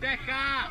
Deca!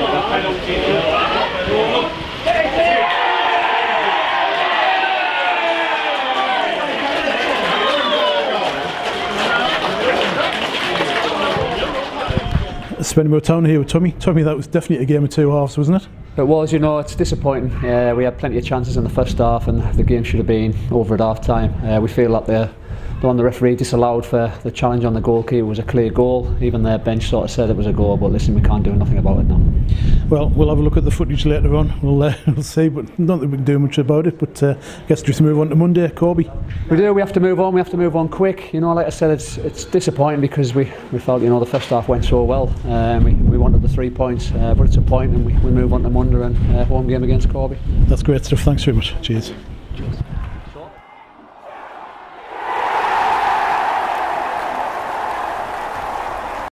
Spennymoor time here with Tommy. Tommy, that was definitely a game of two halves, wasn't it? It was, you know, it's disappointing. Uh, we had plenty of chances in the first half, and the game should have been over at half time. Uh, we feel that the the one the referee disallowed for the challenge on the goalkeeper was a clear goal. Even their bench sort of said it was a goal, but listen, we can't do nothing about it now. Well, we'll have a look at the footage later on. We'll, uh, we'll see, but not that we can do much about it. But uh, I guess just move on to Monday, Corby. We do. We have to move on. We have to move on quick. You know, like I said, it's it's disappointing because we, we felt you know the first half went so well. Um, we, we wanted the three points, uh, but it's a point, and we, we move on to Monday and uh, home game against Corby. That's great stuff. Thanks very much. Cheers. Cheers.